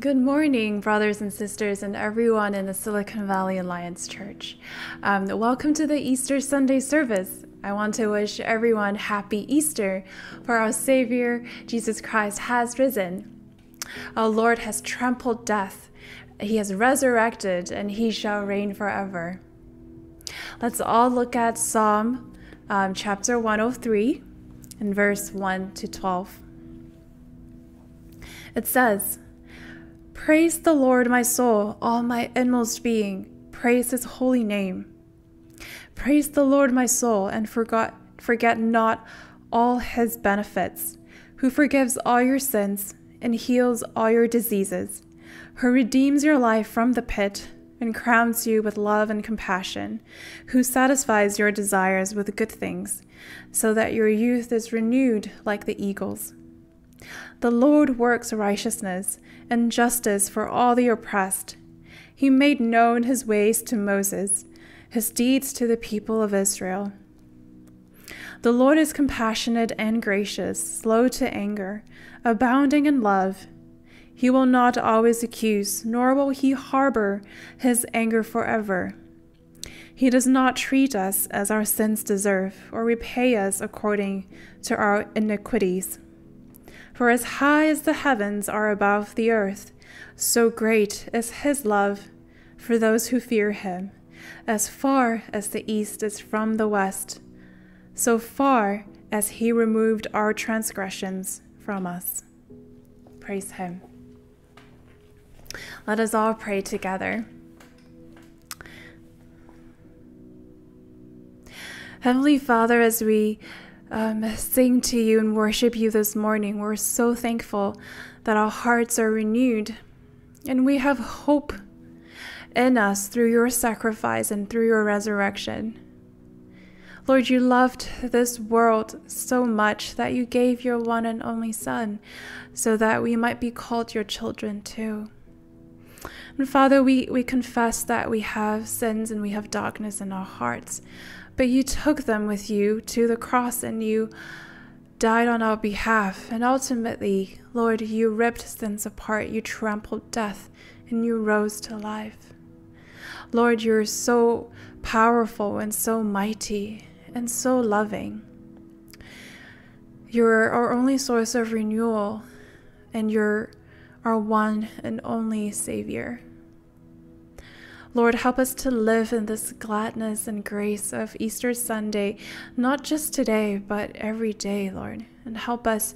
Good morning, brothers and sisters, and everyone in the Silicon Valley Alliance Church. Um, welcome to the Easter Sunday service. I want to wish everyone happy Easter, for our Savior, Jesus Christ, has risen. Our Lord has trampled death, He has resurrected, and He shall reign forever. Let's all look at Psalm um, chapter 103 and verse 1 to 12. It says, Praise the Lord, my soul, all my inmost being. Praise his holy name. Praise the Lord, my soul, and forgot, forget not all his benefits, who forgives all your sins and heals all your diseases, who redeems your life from the pit and crowns you with love and compassion, who satisfies your desires with good things, so that your youth is renewed like the eagles. The Lord works righteousness and justice for all the oppressed. He made known his ways to Moses, his deeds to the people of Israel. The Lord is compassionate and gracious, slow to anger, abounding in love. He will not always accuse, nor will he harbor his anger forever. He does not treat us as our sins deserve, or repay us according to our iniquities. For as high as the heavens are above the earth, so great is his love for those who fear him. As far as the east is from the west, so far as he removed our transgressions from us. Praise him. Let us all pray together. Heavenly Father, as we um, sing to you and worship you this morning. We're so thankful that our hearts are renewed and we have hope in us through your sacrifice and through your resurrection. Lord, you loved this world so much that you gave your one and only Son so that we might be called your children too. And Father, we, we confess that we have sins and we have darkness in our hearts but you took them with you to the cross and you died on our behalf. And ultimately, Lord, you ripped sins apart, you trampled death, and you rose to life. Lord, you're so powerful and so mighty and so loving. You're our only source of renewal, and you're our one and only Savior. Lord, help us to live in this gladness and grace of Easter Sunday, not just today, but every day, Lord. And help us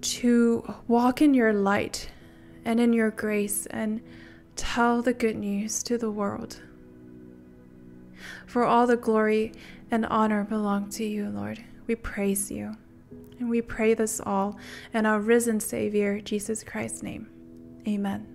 to walk in your light and in your grace and tell the good news to the world. For all the glory and honor belong to you, Lord. We praise you. And we pray this all in our risen Savior, Jesus Christ's name. Amen.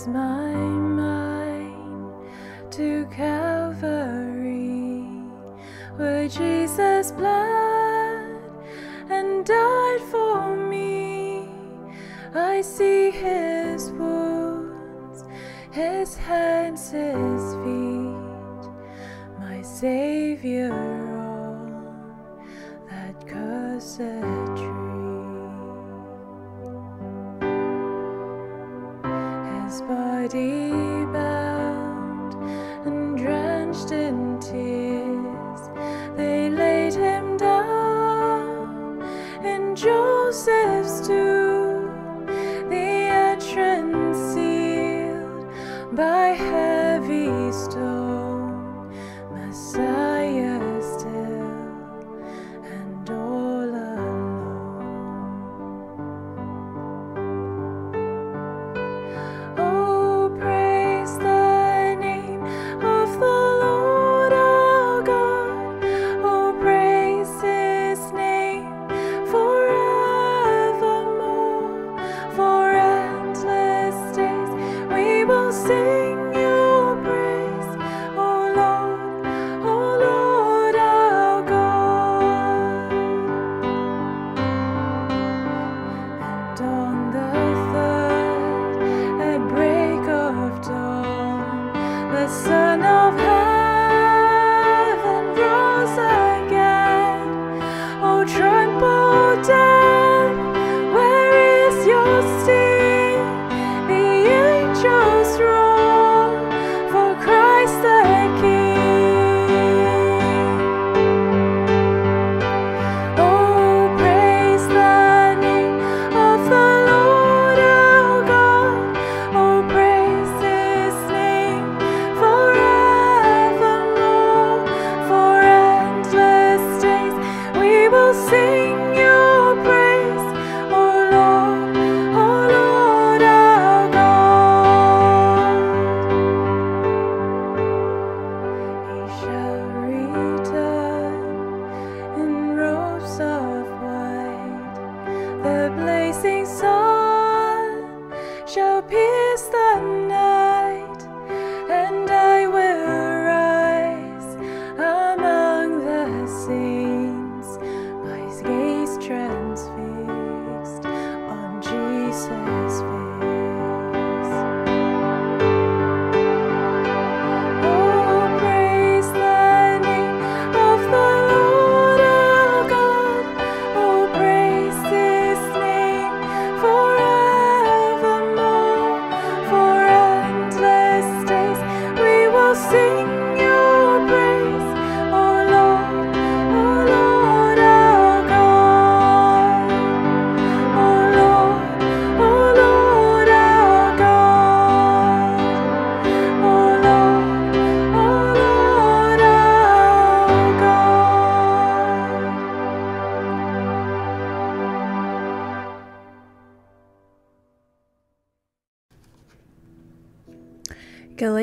as my mind to Calvary, where Jesus.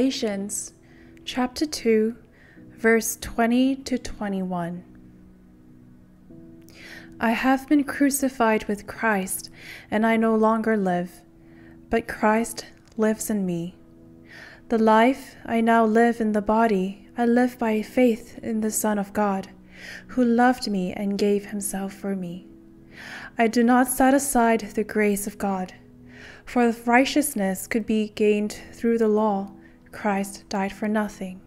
Galatians chapter 2, verse 20 to 21. I have been crucified with Christ, and I no longer live, but Christ lives in me. The life I now live in the body, I live by faith in the Son of God, who loved me and gave himself for me. I do not set aside the grace of God, for righteousness could be gained through the law Christ died for nothing.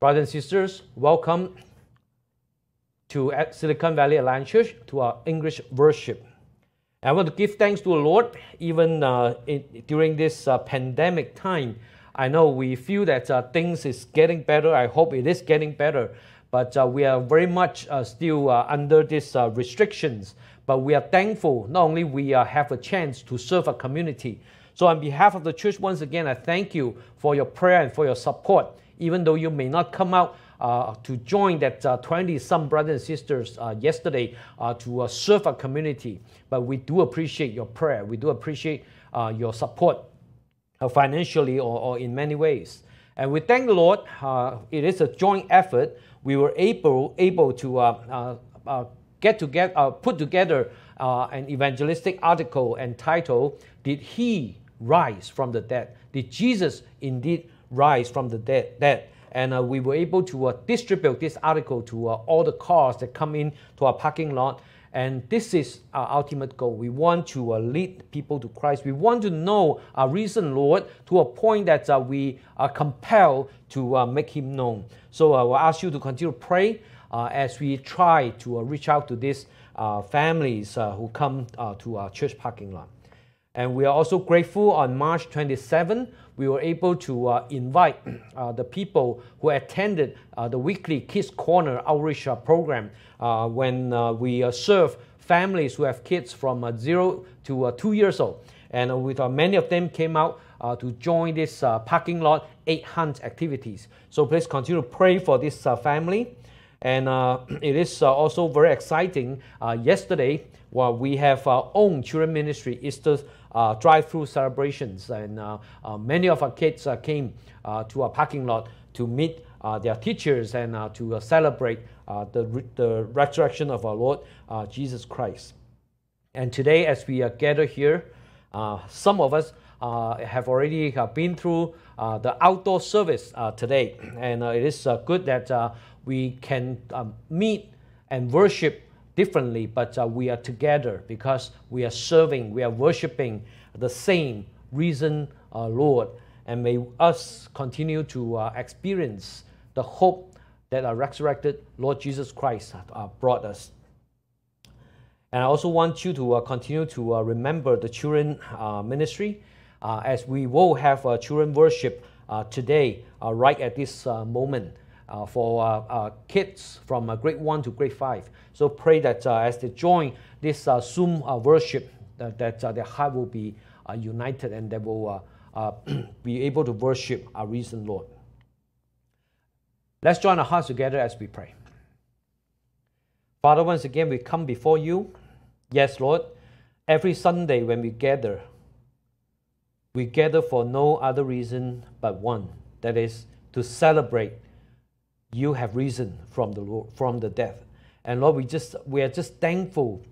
Brothers and sisters, welcome to Silicon Valley Alliance Church to our English worship. I want to give thanks to the Lord even uh, in, during this uh, pandemic time. I know we feel that uh, things is getting better. I hope it is getting better, but uh, we are very much uh, still uh, under these restrictions. But we are thankful not only we have a chance to serve a community. So on behalf of the church, once again, I thank you for your prayer and for your support even though you may not come out uh, to join that uh, 20 uh, some brothers and sisters uh, yesterday uh, to uh, serve our community. But we do appreciate your prayer. We do appreciate uh, your support financially or, or, in many ways. And we thank the Lord. it is a joint effort. We were able, able to get together, put together an evangelistic article entitled, Did He Rise from the Dead? Did Jesus indeed rise from the dead. dead. And uh, we were able to uh, distribute this article to uh, all the cars that come in to our parking lot. And this is our ultimate goal. We want to uh, lead people to Christ. We want to know our risen Lord to a point that uh, we are compelled to uh, make him known. So I will ask you to continue to pray as we try to reach out to these families who come to our church parking lot. And we are also grateful on March 27 we were able to uh, invite uh, the people who attended uh, the weekly Kids Corner outreach uh, program uh, when uh, we serve families who have kids from zero to two years old. And with many of them came out to join this parking lot eight hunt activities. So please continue to pray for this family. And it is also very exciting. yesterday, well, we have our own children ministry, Easter Uh, drive-through celebrations, and uh, uh, many of our kids uh, came uh, to our parking lot to meet their teachers and to celebrate the, the resurrection of our Lord Jesus Christ. And today, as we gather here, some of us have already been through the outdoor service today, and it is good that we can um, meet and worship differently, but uh, we are together because we are serving, we are worshiping the same risen uh, Lord. And may us continue to uh, experience the hope that our resurrected Lord Jesus Christ uh, brought us. And I also want you to uh, continue to uh, remember the children ministry as we will have children worship today, right at this moment uh, for uh, uh, kids from uh, grade 1 to grade 5. So pray that uh, as they join this uh, Zoom worship, that their heart will be united and they will be able to worship our risen Lord. Let's join our hearts together as we pray. Father, once again, we come before you. Yes, Lord, every Sunday when we gather, we gather for no other reason but one that is, to celebrate you have risen from the Lord, from the death. And Lord, we just we are just thankful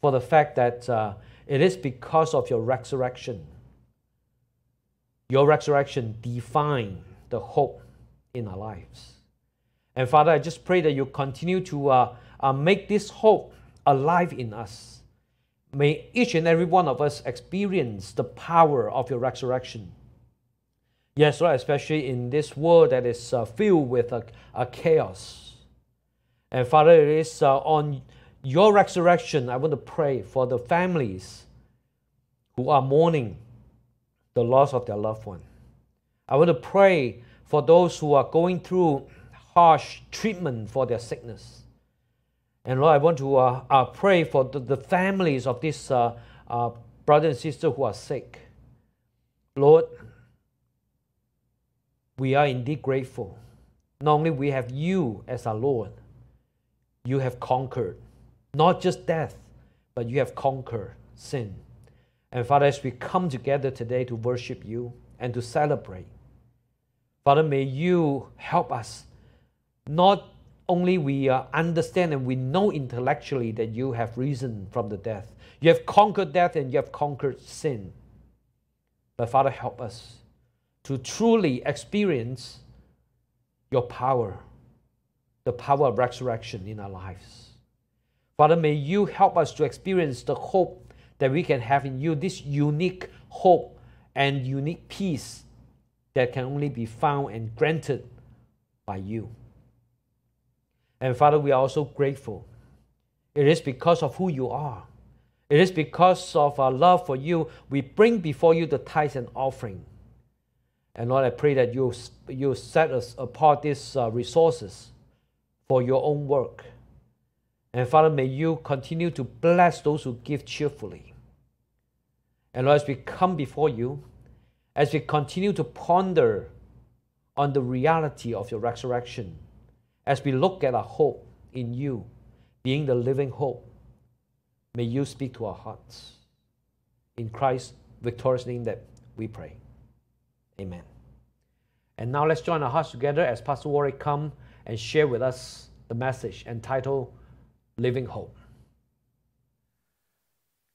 for the fact that uh, it is because of your resurrection. Your resurrection define the hope in our lives. And Father, I just pray that you continue to uh, uh, make this hope alive in us. May each and every one of us experience the power of your resurrection Yes, Lord, especially in this world that is uh, filled with a, chaos. And Father, it is uh, on your resurrection, I want to pray for the families who are mourning the loss of their loved one. I want to pray for those who are going through harsh treatment for their sickness. And Lord, I want to uh, uh, pray for the, the, families of these uh, uh brothers and sisters who are sick. Lord, we are indeed grateful. Not only we have you as our Lord, you have conquered not just death, but you have conquered sin. And Father, as we come together today to worship you and to celebrate, Father, may you help us. Not only we understand and we know intellectually that you have risen from the death, you have conquered death and you have conquered sin. But Father, help us to truly experience your power, the power of resurrection in our lives. Father, may you help us to experience the hope that we can have in you, this unique hope and unique peace that can only be found and granted by you. And Father, we are also grateful. It is because of who you are. It is because of our love for you, we bring before you the tithes and offering. And Lord, I pray that you, you set us apart these uh, resources for your own work. And Father, may you continue to bless those who give cheerfully. And Lord, as we come before you, as we continue to ponder on the reality of your resurrection, as we look at our hope in you, being the living hope, may you speak to our hearts. In Christ's victorious name that we pray. Amen. And now let's join our hearts together as Pastor Warwick come and share with us the message entitled Living Hope.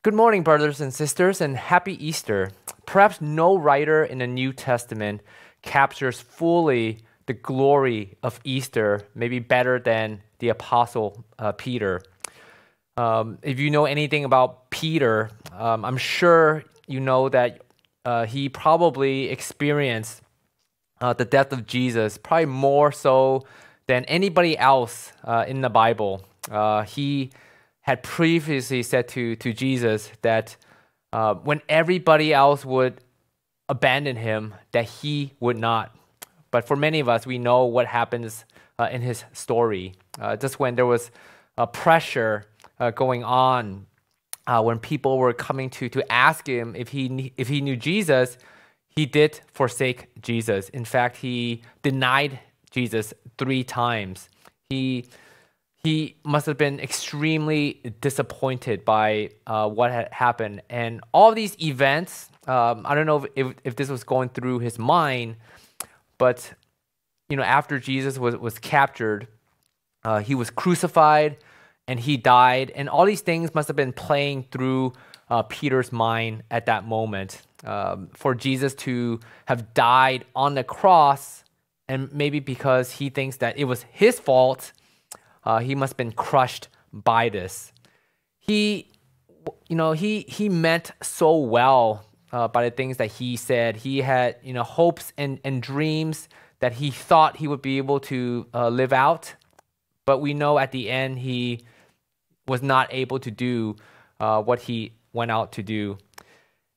Good morning, brothers and sisters, and happy Easter. Perhaps no writer in the New Testament captures fully the glory of Easter, maybe better than the Apostle uh, Peter. Um, if you know anything about Peter, um, I'm sure you know that uh, he probably experienced uh, the death of Jesus, probably more so than anybody else uh, in the Bible. Uh, he had previously said to, to Jesus that uh, when everybody else would abandon him, that he would not. But for many of us, we know what happens uh, in his story. Just when there was a pressure going on, uh, when people were coming to, to ask him if he, if he knew Jesus, he did forsake Jesus. In fact, he denied Jesus three times. He he must have been extremely disappointed by uh, what had happened. And all these events, um, I don't know if, if, if, this was going through his mind, but you know, after Jesus was, was captured, uh, he was crucified and he died. And all these things must have been playing through uh, Peter's mind at that moment. Um, for Jesus to have died on the cross, and maybe because he thinks that it was his fault uh, he must have been crushed by this. He, you know, he he meant so well uh, by the things that he said. He had, you know, hopes and, and dreams that he thought he would be able to uh, live out, but we know at the end he was not able to do uh, what he went out to do.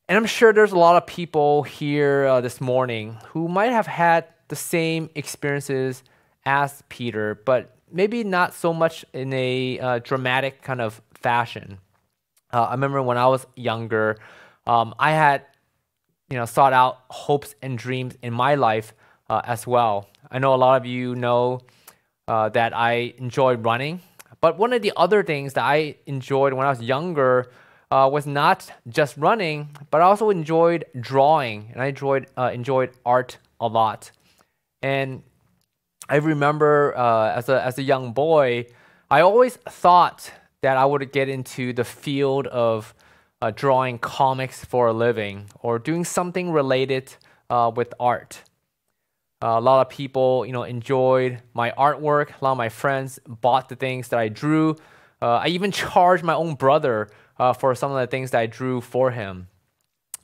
And I'm sure there's a lot of people here uh, this morning who might have had the same experiences as Peter, but maybe not so much in a uh, dramatic kind of fashion. Uh, I remember when I was younger, um, I had, you know, sought out hopes and dreams in my life uh, as well. I know a lot of you know uh, that I enjoy running, but one of the other things that I enjoyed when I was younger uh, was not just running, but I also enjoyed drawing, and I enjoyed uh, enjoyed art a lot. And I remember uh, as, a, as a young boy, I always thought that I would get into the field of uh, drawing comics for a living or doing something related uh, with art. Uh, a lot of people, you know, enjoyed my artwork. A lot of my friends bought the things that I drew. Uh, I even charged my own brother uh, for some of the things that I drew for him.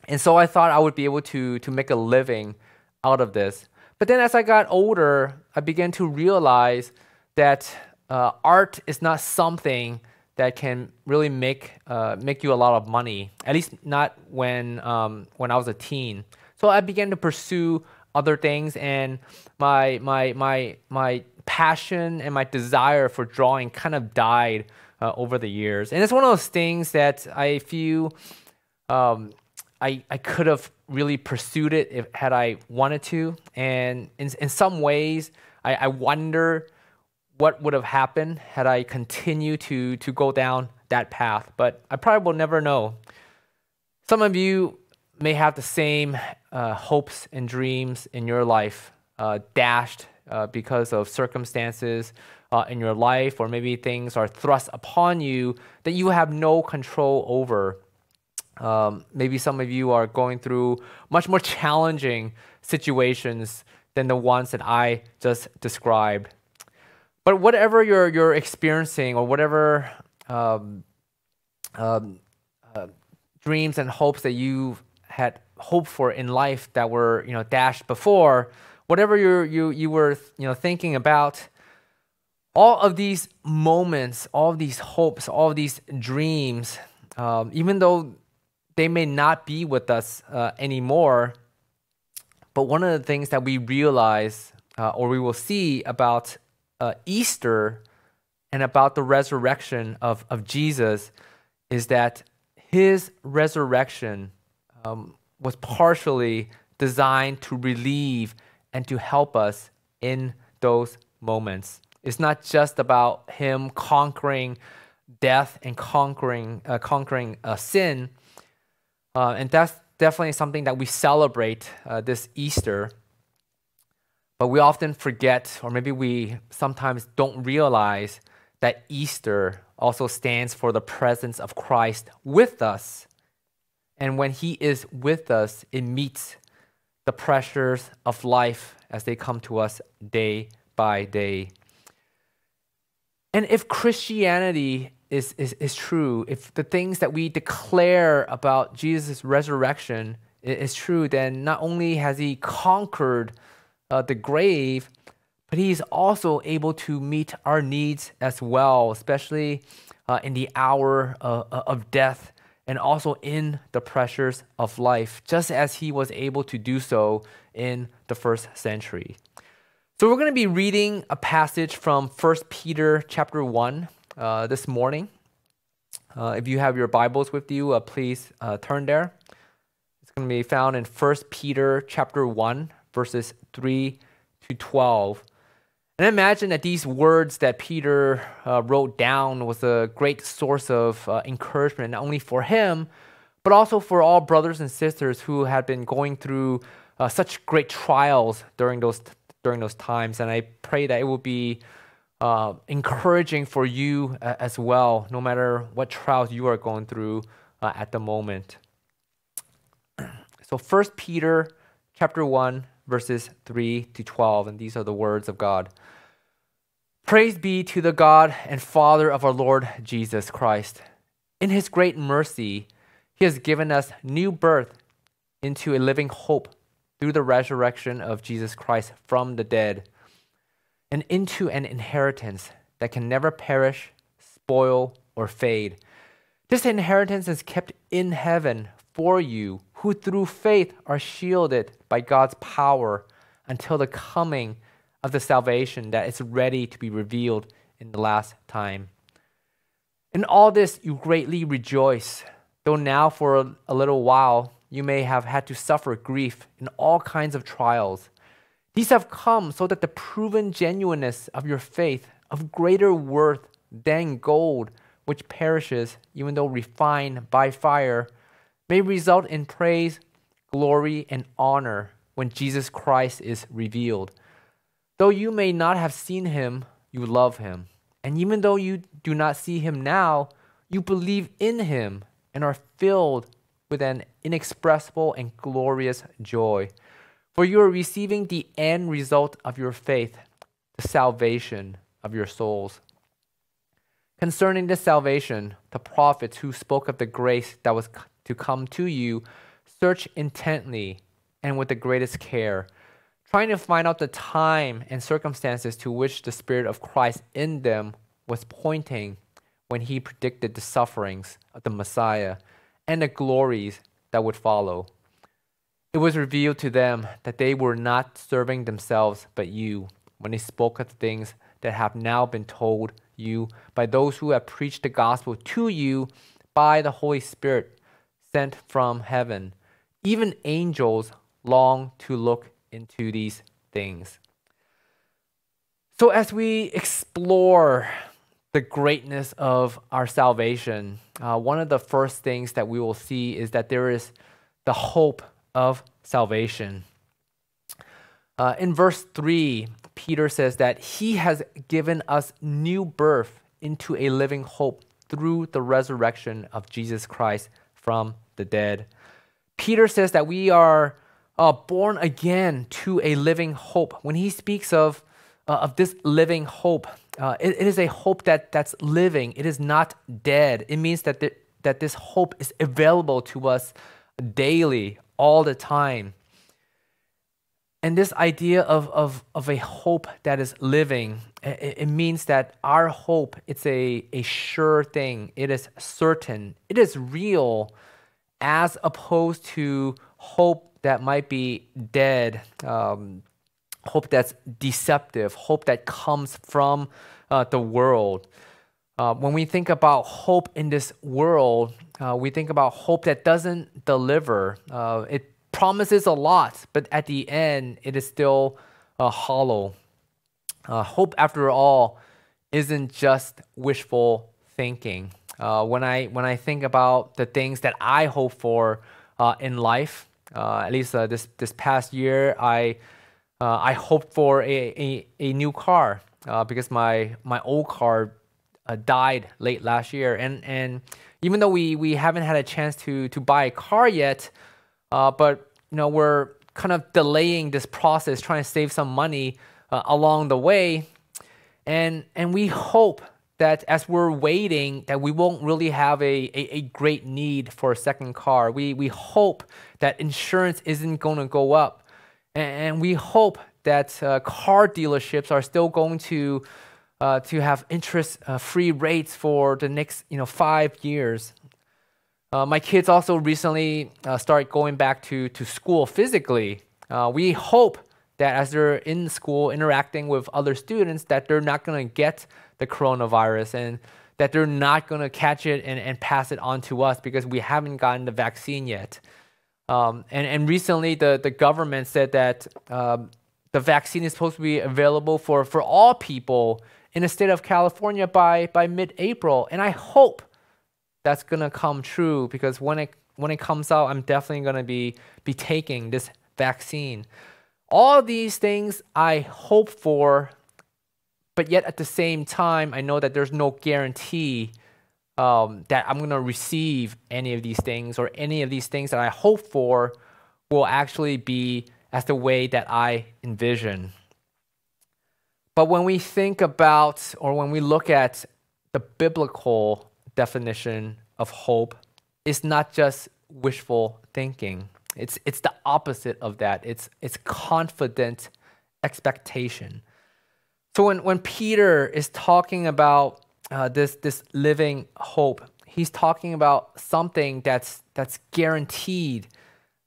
And so I thought I would be able to, to make a living out of this. But then as I got older, I began to realize that uh, art is not something that can really make uh, make you a lot of money. At least not when um, when I was a teen. So I began to pursue other things, and my my my my passion and my desire for drawing kind of died uh, over the years. And it's one of those things that I feel um, I I could have really pursued it if, had I wanted to. And in, in some ways, I, I wonder what would have happened had I continued to, to go down that path. But I probably will never know. Some of you may have the same uh, hopes and dreams in your life uh, dashed uh, because of circumstances uh, in your life, or maybe things are thrust upon you that you have no control over. Um, maybe some of you are going through much more challenging situations than the ones that I just described. But whatever you're, you're experiencing or whatever um, um, uh, dreams and hopes that you had hoped for in life that were you know dashed before, whatever you you you were you know thinking about, all of these moments, all of these hopes, all of these dreams, um, even though they may not be with us uh, anymore, but one of the things that we realize uh, or we will see about uh, Easter and about the resurrection of, of Jesus is that his resurrection um, was partially designed to relieve and to help us in those moments. It's not just about him conquering death and conquering uh, conquering uh, sin, uh, and that's definitely something that we celebrate uh, this Easter. But we often forget, or maybe we sometimes don't realize that Easter also stands for the presence of Christ with us. And when He is with us, it meets the pressures of life as they come to us day by day. And if Christianity is, is, is true, if the things that we declare about Jesus' resurrection is, true, then not only has He conquered uh, the grave, but He's also able to meet our needs as well, especially uh, in the hour uh, of death and also in the pressures of life, just as He was able to do so in the first century. So we're going to be reading a passage from 1 Peter chapter 1 uh, this morning. Uh, if you have your Bibles with you, uh, please uh, turn there. It's going to be found in 1 Peter chapter 1, verses 3 to 12. And I imagine that these words that Peter uh, wrote down was a great source of uh, encouragement, not only for him, but also for all brothers and sisters who had been going through uh, such great trials during those during those times. And I pray that it will be uh, encouraging for you uh, as well, no matter what trials you are going through uh, at the moment. So, First Peter chapter one, verses 3 to 12, and these are the words of God. Praise be to the God and Father of our Lord Jesus Christ. In his great mercy, he has given us new birth into a living hope through the resurrection of Jesus Christ from the dead, and into an inheritance that can never perish, spoil, or fade. This inheritance is kept in heaven for you who through faith are shielded by God's power until the coming of the salvation that is ready to be revealed in the last time. In all this, you greatly rejoice, though now for a, little while you may have had to suffer grief in all kinds of trials. These have come so that the proven genuineness of your faith, of greater worth than gold, which perishes even though refined by fire, may result in praise, glory, and honor when Jesus Christ is revealed. Though you may not have seen him, you love him. And even though you do not see him now, you believe in him and are filled with an inexpressible and glorious joy. For you are receiving the end result of your faith, the salvation of your souls. Concerning this salvation, the prophets who spoke of the grace that was to come to you, search intently and with the greatest care, trying to find out the time and circumstances to which the Spirit of Christ in them was pointing when he predicted the sufferings of the Messiah and the glories that would follow. It was revealed to them that they were not serving themselves but you when they spoke of the things that have now been told you by those who have preached the gospel to you by the Holy Spirit sent from heaven. Even angels long to look into these things. So, as we explore the greatness of our salvation, uh, one of the first things that we will see is that there is the hope of salvation. Uh, in verse 3, Peter says that he has given us new birth into a living hope through the resurrection of Jesus Christ from the dead. Peter says that we are uh, born again to a living hope. When he speaks of, uh, of this living hope, uh, it, it is a hope that, that's living, it is not dead. It means that, the, that this hope is available to us daily, all the time. And this idea of, of, of a hope that is living, it, it means that our hope, it's a, a sure thing. It is certain. It is real as opposed to hope that might be dead, um, hope that's deceptive, hope that comes from uh, the world. Uh, when we think about hope in this world, uh, we think about hope that doesn't deliver. Uh, it promises a lot, but at the end, it is still uh, hollow. Uh, hope, after all, isn't just wishful thinking. Uh, when I when I think about the things that I hope for uh, in life, uh, at least uh, this this past year, I I hoped for a, a, a new car because my my old car died late last year, and and even though we we haven't had a chance to to buy a car yet, but you know we're kind of delaying this process, trying to save some money uh, along the way, and and we hope that as we're waiting, that we won't really have a, a, a great need for a second car. We we hope that insurance isn't going to go up, and, and we hope that uh, car dealerships are still going to uh, to have interest-free uh, rates for the next you know five years. Uh, my kids also recently uh, started going back to, to school physically. Uh, we hope that as they're in school interacting with other students, that they're not going to get the coronavirus and that they're not going to catch it and, and pass it on to us because we haven't gotten the vaccine yet. Um, and, and recently, the, the government said that um, the vaccine is supposed to be available for, for all people in the state of California by, by mid April. And I hope that's gonna come true because when it when it comes out, I'm definitely gonna be be taking this vaccine. All these things I hope for, but yet at the same time, I know that there's no guarantee um, that I'm gonna receive any of these things or any of these things that I hope for will actually be as the way that I envision. But when we think about or when we look at the biblical definition of hope, is not just wishful thinking. It's, it's the opposite of that. It's, it's confident expectation. So when, when Peter is talking about uh, this, this living hope, he's talking about something that's, that's guaranteed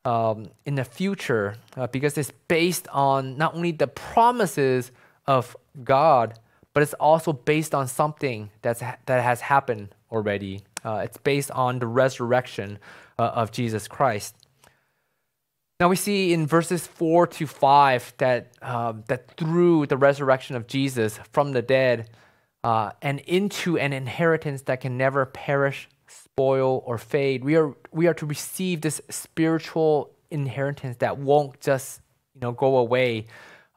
um, in the future uh, because it's based on not only the promises of God, but it's also based on something that's that has happened already. Uh, it's based on the resurrection uh, of Jesus Christ. Now we see in verses four to five that um, that through the resurrection of Jesus from the dead uh, and into an inheritance that can never perish, spoil, or fade, we are we are to receive this spiritual inheritance that won't just you know go away.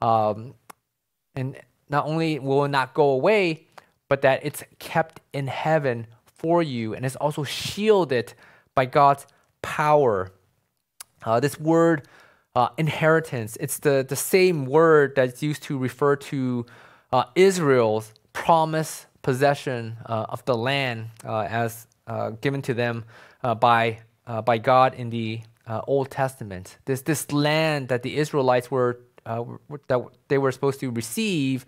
Um, and not only will it not go away, but that it's kept in heaven for you and it's also shielded by God's power. Uh, this word uh, inheritance, it's the, the same word that's used to refer to uh, Israel's promised possession uh, of the land uh, as uh, given to them by, by God in the Old Testament. This, this land that the Israelites were that they were supposed to receive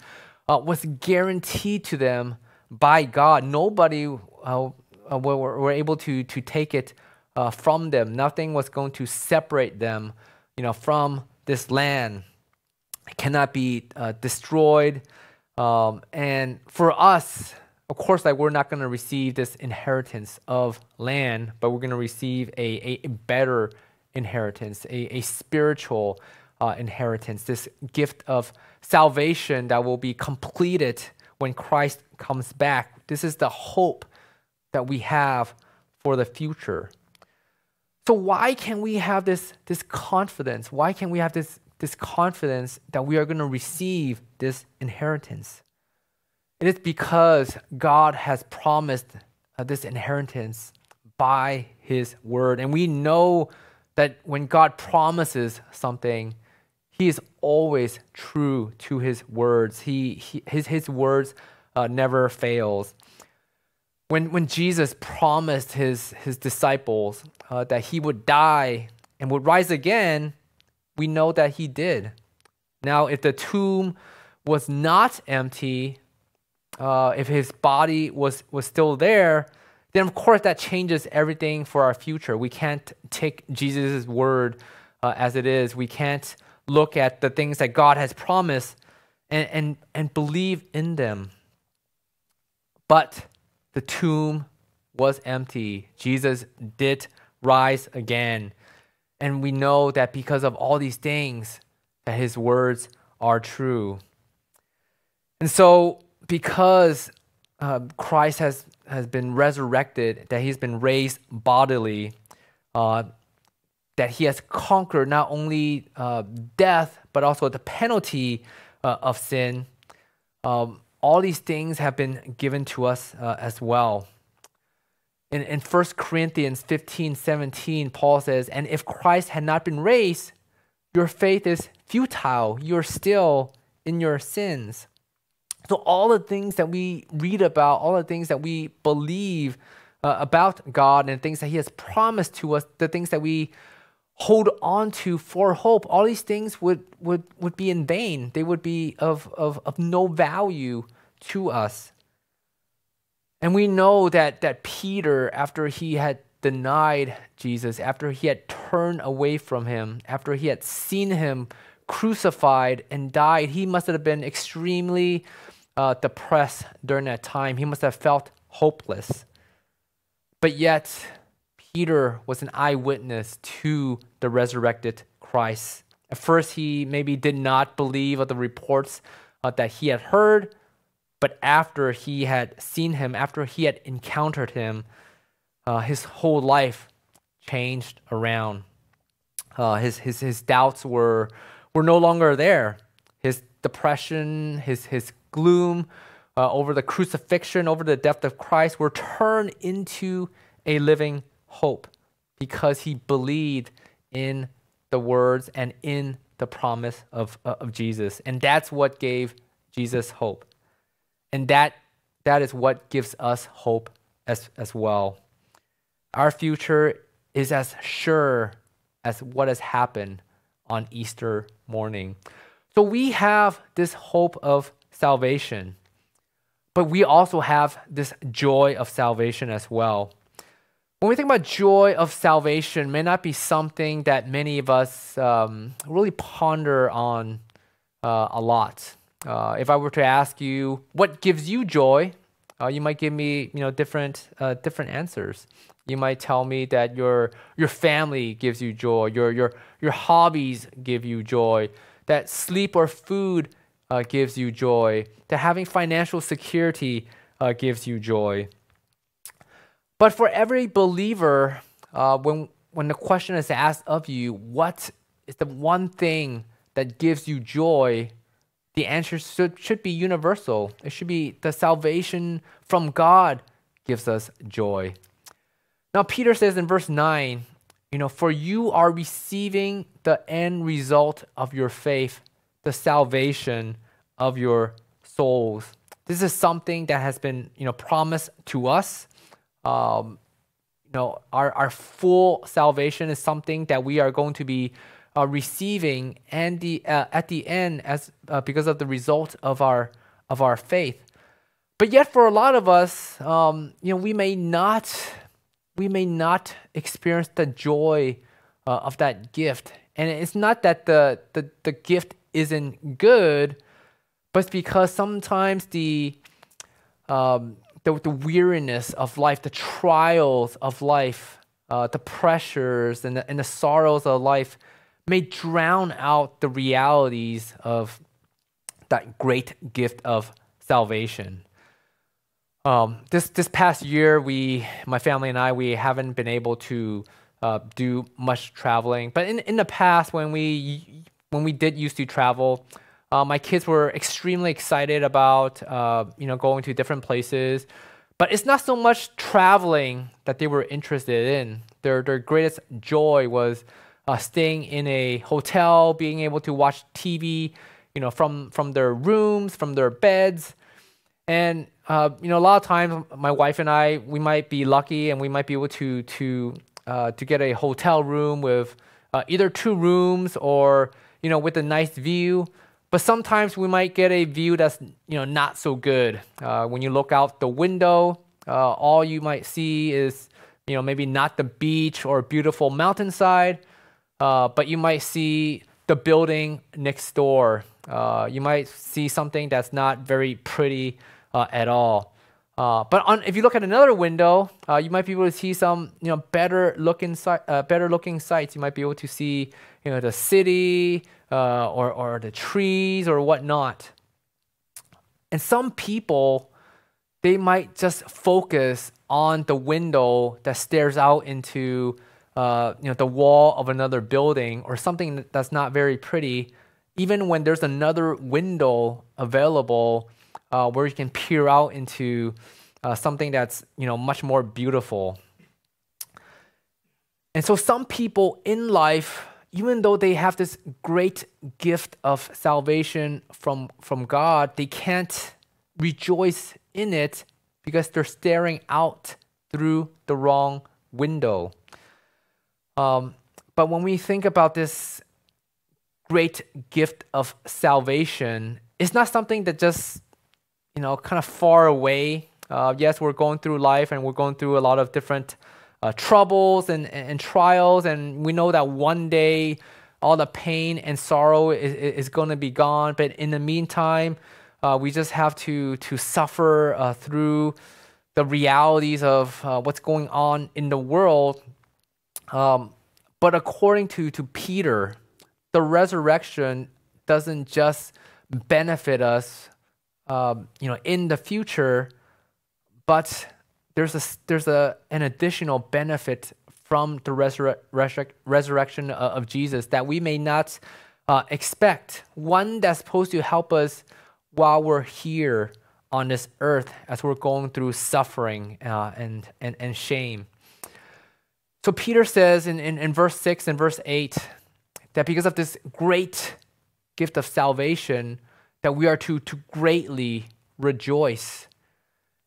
was guaranteed to them by God. Nobody uh, uh were, were, able to, to take it uh, from them. Nothing was going to separate them, you know, from this land. It cannot be uh, destroyed. Um, and for us, of course, like we're not going to receive this inheritance of land, but we're going to receive a, a better inheritance, a, a spiritual uh, inheritance, this gift of salvation that will be completed when Christ comes back. This is the hope that we have for the future. So why can we have this, this confidence? Why can we have this, this confidence that we are going to receive this inheritance? It is because God has promised uh, this inheritance by His word. And we know that when God promises something, he is always true to his words. He, he his, his words uh, never fails. When, when Jesus promised his, his disciples uh, that he would die and would rise again, we know that he did. Now, if the tomb was not empty, uh, if his body was, was still there, then of course that changes everything for our future. We can't take Jesus' word uh, as it is. We can't look at the things that God has promised and, and, and believe in them. But the tomb was empty. Jesus did rise again. And we know that because of all these things, that his words are true. And so, because uh, Christ has, has been resurrected, that he's been raised bodily, uh, that he has conquered not only uh, death, but also the penalty uh, of sin, um, all these things have been given to us uh, as well. In, in 1 Corinthians 15 17, Paul says, And if Christ had not been raised, your faith is futile. You're still in your sins. So, all the things that we read about, all the things that we believe uh, about God and things that He has promised to us, the things that we hold on to for hope, all these things would, would, would be in vain. They would be of, of, of no value to us. And we know that, that Peter, after he had denied Jesus, after he had turned away from him, after he had seen him crucified and died, he must have been extremely uh, depressed during that time. He must have felt hopeless. But yet, Peter was an eyewitness to the resurrected Christ. At first, he maybe did not believe of the reports uh, that he had heard, but after he had seen him, after he had encountered him, uh, his whole life changed around. Uh, his, his, his doubts were, were no longer there. His depression, his, his gloom uh, over the crucifixion, over the death of Christ were turned into a living hope because he believed in the words and in the promise of, of Jesus. And that's what gave Jesus hope. And that, that is what gives us hope as, as well. Our future is as sure as what has happened on Easter morning. So we have this hope of salvation, but we also have this joy of salvation as well. When we think about joy of salvation, may not be something that many of us um, really ponder on uh, a lot. Uh, if I were to ask you what gives you joy, uh, you might give me you know different uh, different answers. You might tell me that your your family gives you joy, your your your hobbies give you joy, that sleep or food uh, gives you joy, that having financial security uh, gives you joy. But for every believer, uh, when when the question is asked of you, what is the one thing that gives you joy? The answer should, should be universal. It should be the salvation from God gives us joy. Now, Peter says in verse 9, you know, for you are receiving the end result of your faith, the salvation of your souls. This is something that has been, you know, promised to us. Um, you know, our, our full salvation is something that we are going to be uh, receiving and the uh, at the end as uh, because of the result of our of our faith. But yet, for a lot of us, um, you know, we may not we may not experience the joy uh, of that gift, and it's not that the the, the gift isn't good, but it's because sometimes the um, the, the weariness of life, the trials of life, uh, the pressures and the, and the sorrows of life may drown out the realities of that great gift of salvation. Um, this this past year, we, my family and I, we haven't been able to uh, do much traveling. But in, in the past, when we when we did used to travel, uh, my kids were extremely excited about uh, you know going to different places. But it's not so much traveling that they were interested in. Their their greatest joy was uh, staying in a hotel, being able to watch TV, you know, from from their rooms, from their beds, and uh, you know, a lot of times my wife and I, we might be lucky and we might be able to to uh, to get a hotel room with uh, either two rooms or you know with a nice view. but sometimes we might get a view that's you know not so good. Uh, when you look out the window, uh, all you might see is you know maybe not the beach or beautiful mountainside, uh, but you might see the building next door. Uh, you might see something that's not very pretty uh, at all. Uh, but on, if you look at another window, uh, you might be able to see some, you know, better looking, si- better looking sights. You might be able to see, you know, the city or or the trees or whatnot. And some people, they might just focus on the window that stares out into, uh, you know, the wall of another building or something that's not very pretty, even when there's another window available uh, where you can peer out into uh, something that's you know much more beautiful. And so some people in life, even though they have this great gift of salvation from from God, they can't rejoice in it because they're staring out through the wrong window. Um, but when we think about this great gift of salvation, it's not something that just you know, kind of far away. Uh, yes, we're going through life and we're going through a lot of different uh, troubles and, and, trials, and we know that one day all the pain and sorrow is, is going to be gone. But in the meantime, uh, we just have to to suffer uh, through the realities of uh, what's going on in the world. Um, but according to to Peter, the resurrection doesn't just benefit us um, you know, in the future, but there's a there's a an additional benefit from the resur- resur- resurrection of Jesus that we may not uh, expect. One that's supposed to help us while we're here on this earth as we're going through suffering uh, and, and, and shame. So Peter says in, in, in verse 6 and verse 8 that because of this great gift of salvation, that we are to, to greatly rejoice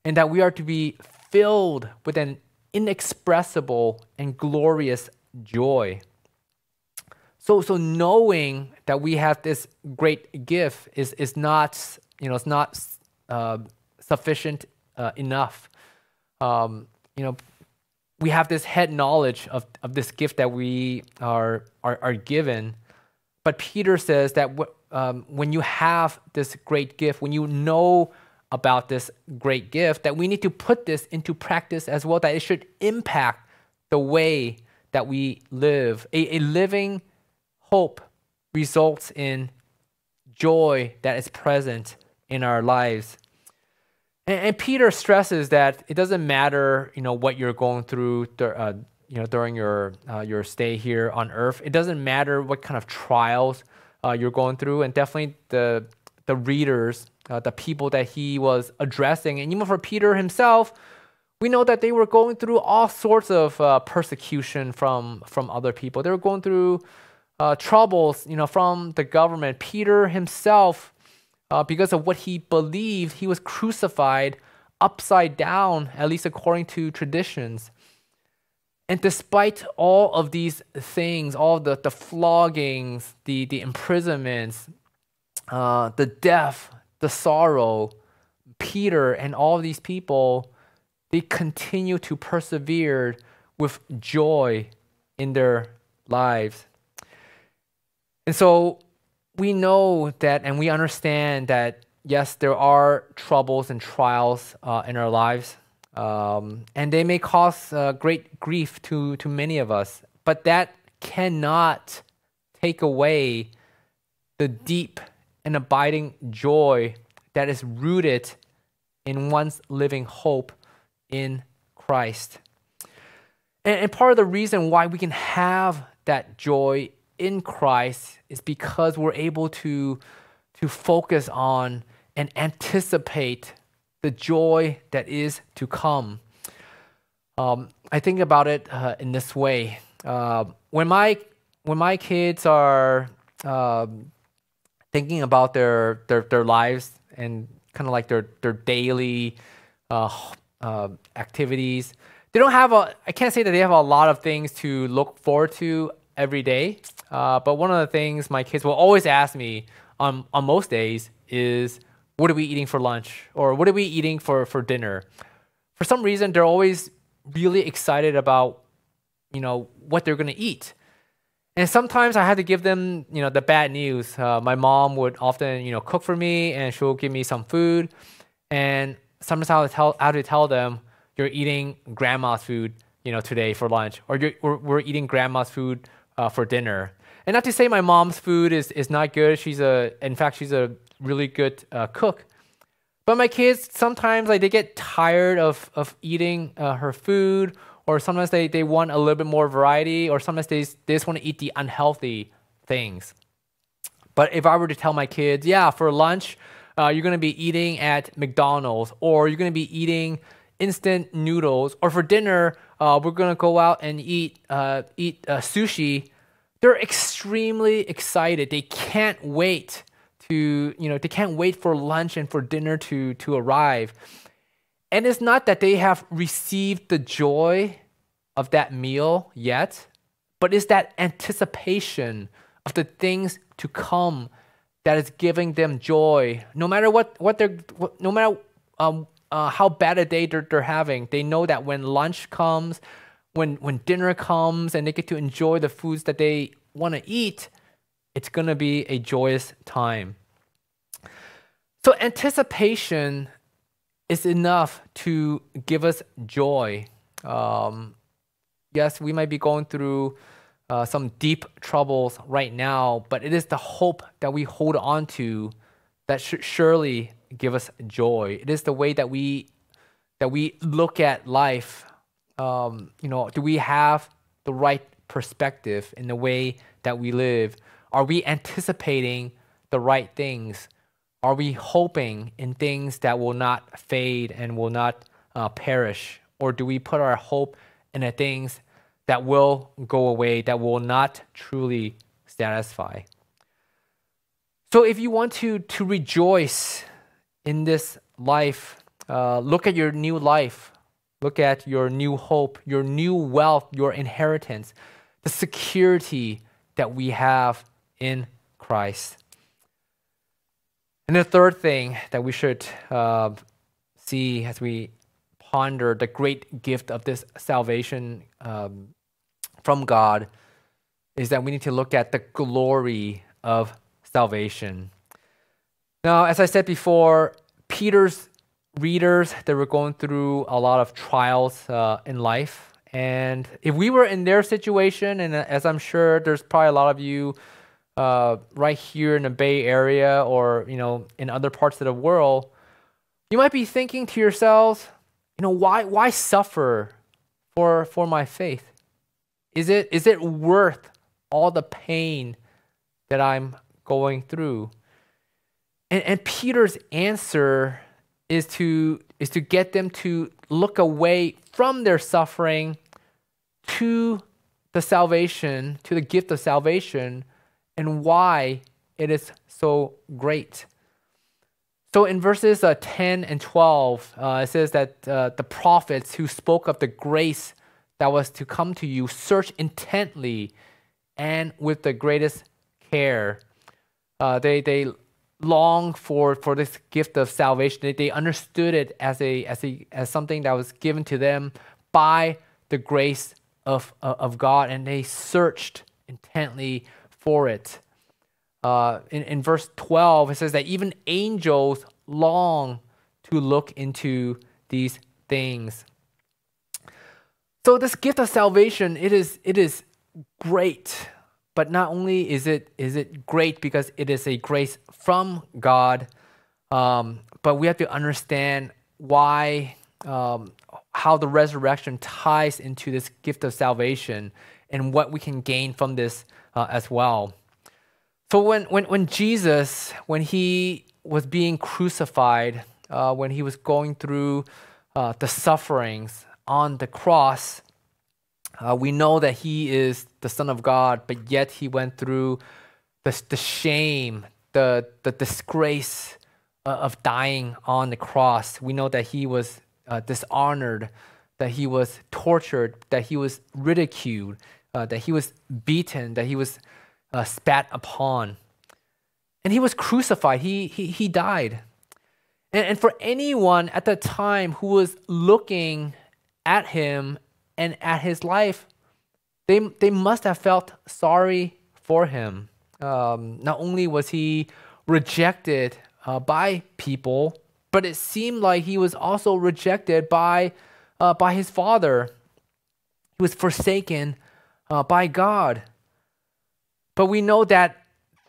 and that we are to be filled with an inexpressible and glorious joy. So, so knowing that we have this great gift is, is not, you know, it's not uh, sufficient uh, enough. Um, you know, we have this head knowledge of, of this gift that we are, are, are given. But Peter says that um, when you have this great gift, when you know about this great gift, that we need to put this into practice as well, that it should impact the way that we live. A, a living hope results in joy that is present in our lives. And, and Peter stresses that it doesn't matter, you know, what you're going through, uh, you know, during your uh, your stay here on earth. It doesn't matter what kind of trials uh, you're going through, and definitely the the readers, uh, the people that he was addressing, and even for Peter himself, we know that they were going through all sorts of uh, persecution from from other people. They were going through uh, troubles, you know, from the government. Peter himself, uh, because of what he believed, he was crucified upside down, at least according to traditions. And despite all of these things, all the, the floggings, the, the imprisonments, uh, the death, the sorrow, Peter and all these people, they continue to persevere with joy in their lives. And so we know that and we understand that, yes, there are troubles and trials uh, in our lives. Um, and they may cause uh, great grief to, to many of us, but that cannot take away the deep and abiding joy that is rooted in one's living hope in Christ. And, and part of the reason why we can have that joy in Christ is because we're able to, to focus on and anticipate the joy that is to come. Um, I think about it uh, in this way: uh, when my when my kids are uh, thinking about their their their lives and kind of like their their daily uh, uh, activities, they don't have a. I can't say that they have a lot of things to look forward to every day. Uh, but one of the things my kids will always ask me on, on most days is what are we eating for lunch or what are we eating for, for dinner? For some reason, they're always really excited about, you know, what they're going to eat. And sometimes I had to give them, you know, the bad news. Uh, my mom would often, you know, cook for me and she'll give me some food. And sometimes I would tell, I to tell them, you're eating grandma's food, you know, today for lunch, or we're, we're eating grandma's food uh, for dinner. And not to say my mom's food is, is not good. She's a, in fact, she's a really good uh, cook. But my kids sometimes like they get tired of of eating uh, her food, or sometimes they, they want a little bit more variety, or sometimes they, they just want to eat the unhealthy things. But if I were to tell my kids, yeah, for lunch, uh, you're going to be eating at McDonald's, or you're going to be eating instant noodles, or for dinner, uh, we're going to go out and eat uh, eat uh, sushi. They're extremely excited. They can't wait to you know they can't wait for lunch and for dinner to to arrive and it's not that they have received the joy of that meal yet but it's that anticipation of the things to come that is giving them joy no matter what what they're no matter um, uh, how bad a day they're, they're having they know that when lunch comes when when dinner comes and they get to enjoy the foods that they want to eat it's going to be a joyous time. So, anticipation is enough to give us joy. Um, yes, we might be going through uh, some deep troubles right now, but it is the hope that we hold on to that should surely give us joy. It is the way that we that we look at life. Um, you know, do we have the right perspective in the way that we live? Are we anticipating the right things? Are we hoping in things that will not fade and will not uh, perish? Or do we put our hope in the things that will go away, that will not truly satisfy? So, if you want to, to rejoice in this life, uh, look at your new life. Look at your new hope, your new wealth, your inheritance, the security that we have in Christ. And the third thing that we should uh, see as we ponder the great gift of this salvation um, from God is that we need to look at the glory of salvation. Now, as I said before, Peter's readers, that were going through a lot of trials uh, in life. And if we were in their situation, and as I'm sure there's probably a lot of you uh, right here in the Bay Area or you know in other parts of the world, you might be thinking to yourselves, you know, why why suffer for for my faith? Is it is it worth all the pain that I'm going through? And, and Peter's answer is to is to get them to look away from their suffering to the salvation, to the gift of salvation and why it is so great. So in verses uh, 10 and 12, uh, it says that uh, the prophets who spoke of the grace that was to come to you search intently and with the greatest care. Uh, they, they long for, for this gift of salvation. They, they understood it as, a, as, a, as something that was given to them by the grace of, of God, and they searched intently for it. Uh, in, in verse 12, it says that even angels long to look into these things. So this gift of salvation, it is, it is great. But not only is it, is it great because it is a grace from God, um, but we have to understand why, um, how the resurrection ties into this gift of salvation and what we can gain from this uh, as well. So when, when, when Jesus, when he was being crucified, uh, when he was going through uh, the sufferings on the cross, uh, we know that he is the Son of God, but yet he went through the, the shame, the, the disgrace uh, of dying on the cross. We know that he was uh, dishonored, that he was tortured, that he was ridiculed, uh, that he was beaten, that he was uh, spat upon. and he was crucified. He, he, he died. And, and for anyone at the time who was looking at him and at his life, they, they must have felt sorry for him. Um, not only was he rejected uh, by people, but it seemed like he was also rejected by, uh, by his father. He was forsaken uh, by God. But we know that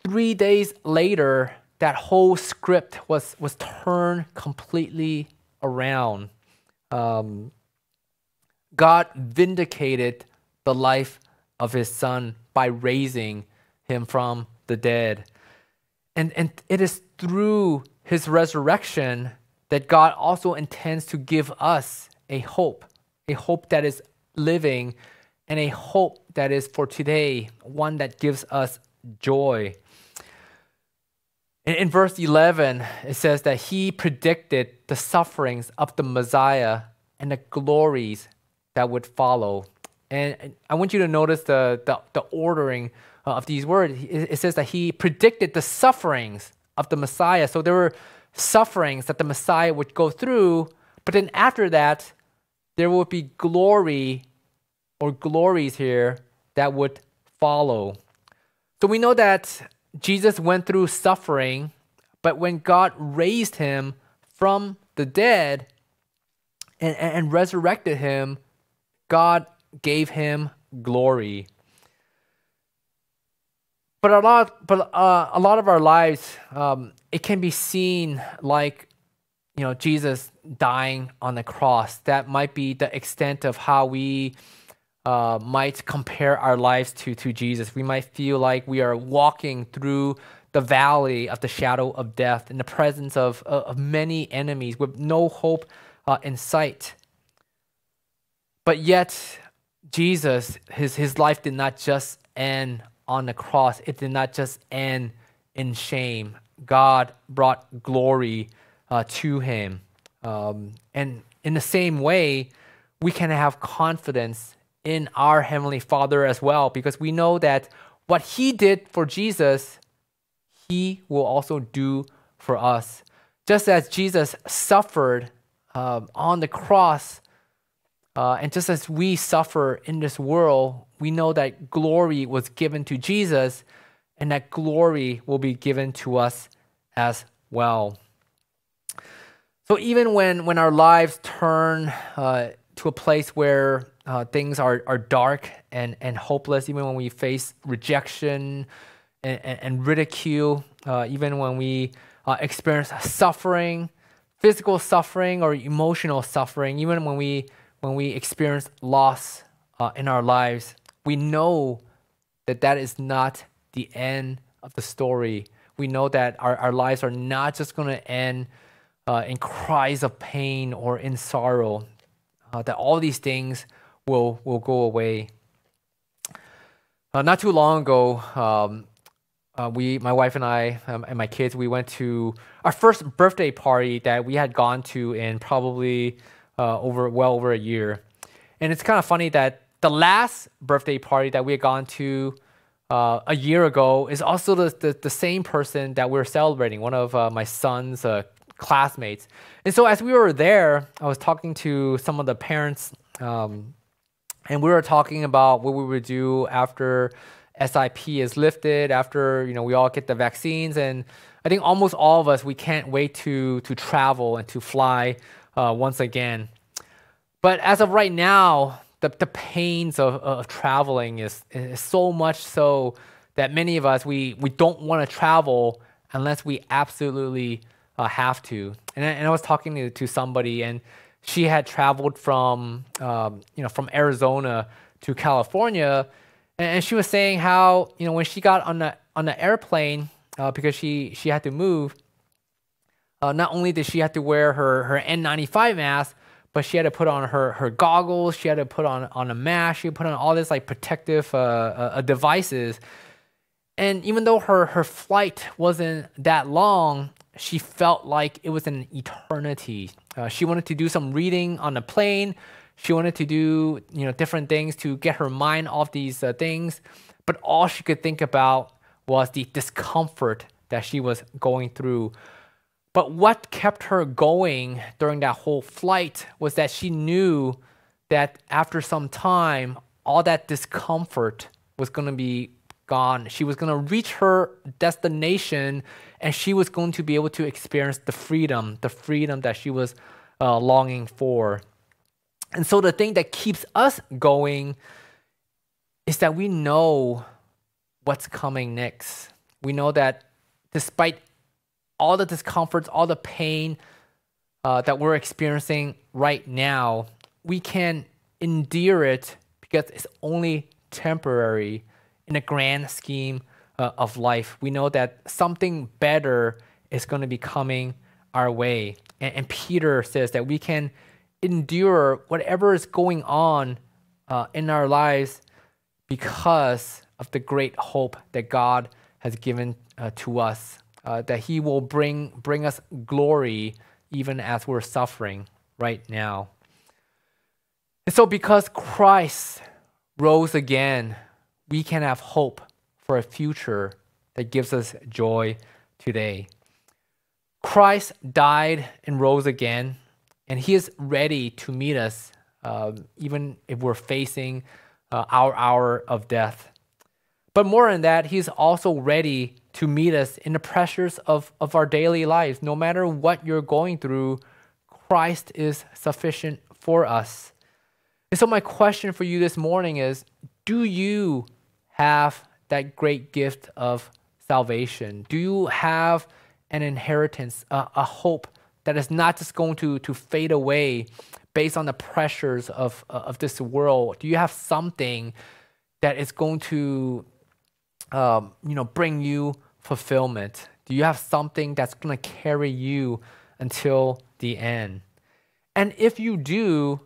three days later, that whole script was, was turned completely around. Um, God vindicated the life of his son by raising him from the dead. And, and it is through his resurrection that God also intends to give us a hope, a hope that is living and a hope that is for today, one that gives us joy. In, in verse 11, it says that he predicted the sufferings of the Messiah and the glories that would follow. And I want you to notice the, the, the ordering uh, of these words. It says that he predicted the sufferings of the Messiah. So there were sufferings that the Messiah would go through, but then after that, there would be glory or glories here that would follow. So we know that Jesus went through suffering, but when God raised him from the dead and, and resurrected him, God gave him glory. But a lot, but uh, a lot of our lives, um, it can be seen like, you know, Jesus dying on the cross. That might be the extent of how we uh, might compare our lives to, to Jesus. We might feel like we are walking through the valley of the shadow of death in the presence of, of many enemies with no hope uh, in sight. But yet, Jesus, his, his life did not just end on the cross, it did not just end in shame. God brought glory uh, to him. Um, and in the same way, we can have confidence in our Heavenly Father as well, because we know that what He did for Jesus, He will also do for us. Just as Jesus suffered uh, on the cross, uh, and just as we suffer in this world, we know that glory was given to Jesus, and that glory will be given to us as well. So even when, when our lives turn uh, to a place where uh, things are, are dark and, and hopeless, even when we face rejection and, and, and ridicule, uh, even when we uh, experience suffering, physical suffering or emotional suffering, even when we, when we experience loss uh, in our lives, we know that that is not the end of the story. We know that our, our lives are not just going to end uh, in cries of pain or in sorrow, uh, that all these things will, will go away. Uh, not too long ago, um, uh, we, my wife and I, um, and my kids, we went to our first birthday party that we had gone to in probably uh, over well over a year. And it's kind of funny that the last birthday party that we had gone to uh, a year ago is also the, the, the, same person that we're celebrating, one of uh, my son's uh, classmates. And so as we were there, I was talking to some of the parents, um, and we were talking about what we would do after SIP is lifted, after you know we all get the vaccines, and I think almost all of us we can't wait to to travel and to fly uh, once again. But as of right now, the, the pains of, of traveling is, is so much so that many of us we, we don't want to travel unless we absolutely uh, have to. And I, and I was talking to, to somebody, and she had traveled from um, you know from Arizona to California, and, she was saying how you know when she got on the on the airplane uh, because she she had to move. Uh, not only did she have to wear her her N95 mask, but she had to put on her her goggles. She had to put on on a mask. She put on all this like protective uh, uh, uh devices. And even though her her flight wasn't that long, she felt like it was an eternity. Uh, she wanted to do some reading on the plane. She wanted to do you know different things to get her mind off these uh, things, but all she could think about was the discomfort that she was going through. But what kept her going during that whole flight was that she knew that after some time, all that discomfort was going to be gone. She was going to reach her destination and she was going to be able to experience the freedom, the freedom that she was uh, longing for. And so the thing that keeps us going is that we know what's coming next. We know that despite all the discomforts, all the pain uh, that we're experiencing right now, we can endure it because it's only temporary in the grand scheme uh, of life. We know that something better is going to be coming our way. And, and, Peter says that we can endure whatever is going on uh, in our lives because of the great hope that God has given uh, to us, uh, that He will bring, bring us glory even as we're suffering right now. And so, because Christ rose again, we can have hope for a future that gives us joy today. Christ died and rose again, and He is ready to meet us, uh, even if we're facing uh, our hour of death. But more than that, He's also ready to meet us in the pressures of, of our daily lives. No matter what you're going through, Christ is sufficient for us. And so, my question for you this morning is Do you have that great gift of salvation? Do you have an inheritance, a, a hope that is not just going to, to fade away based on the pressures of, of this world? Do you have something that is going to um, you know, bring you fulfillment? Do you have something that's going to carry you until the end? And if you do,